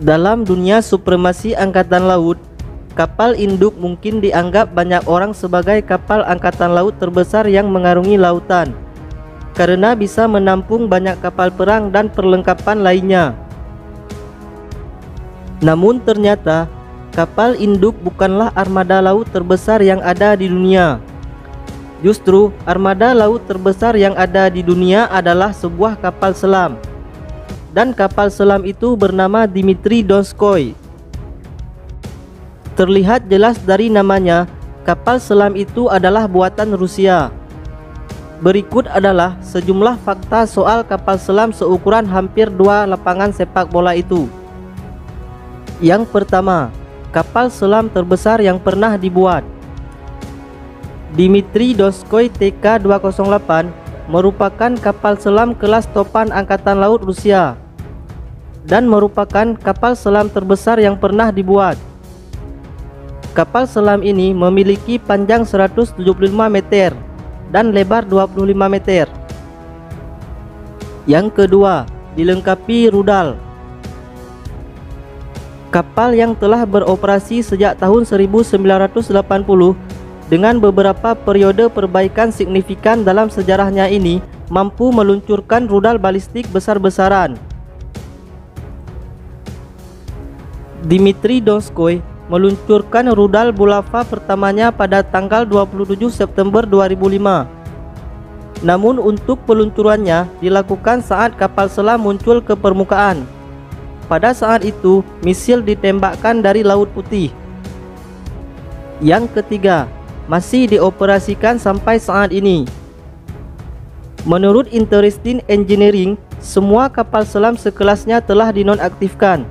Dalam dunia supremasi angkatan laut, kapal induk mungkin dianggap banyak orang sebagai kapal angkatan laut terbesar yang mengarungi lautan karena bisa menampung banyak kapal perang dan perlengkapan lainnya. Namun ternyata kapal induk bukanlah armada laut terbesar yang ada di dunia. Justru armada laut terbesar yang ada di dunia adalah sebuah kapal selam dan kapal selam itu bernama Dimitri Donskoy. Terlihat jelas dari namanya, kapal selam itu adalah buatan Rusia. Berikut adalah sejumlah fakta soal kapal selam seukuran hampir dua lapangan sepak bola itu. Yang pertama, kapal selam terbesar yang pernah dibuat. Dimitri Donskoy TK-208 merupakan kapal selam kelas topan Angkatan Laut Rusia dan merupakan kapal selam terbesar yang pernah dibuat. Kapal selam ini memiliki panjang 175 meter dan lebar 25 meter. Yang kedua, dilengkapi rudal. Kapal yang telah beroperasi sejak tahun 1980 dengan beberapa periode perbaikan signifikan dalam sejarahnya ini mampu meluncurkan rudal balistik besar-besaran. Dimitri Donskoy meluncurkan rudal Bulava pertamanya pada tanggal 27 September 2005. Namun untuk peluncurannya dilakukan saat kapal selam muncul ke permukaan. Pada saat itu, misil ditembakkan dari Laut Putih. Yang ketiga, masih dioperasikan sampai saat ini. Menurut Interesting Engineering, semua kapal selam sekelasnya telah dinonaktifkan,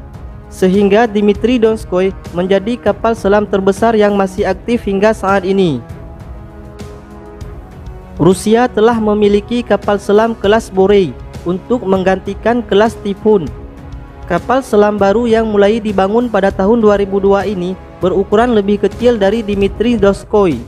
sehingga Dimitri Donskoy menjadi kapal selam terbesar yang masih aktif hingga saat ini. Rusia telah memiliki kapal selam kelas Borei untuk menggantikan kelas Typhoon. Kapal selam baru yang mulai dibangun pada tahun 2002 ini berukuran lebih kecil dari Dimitri Donskoy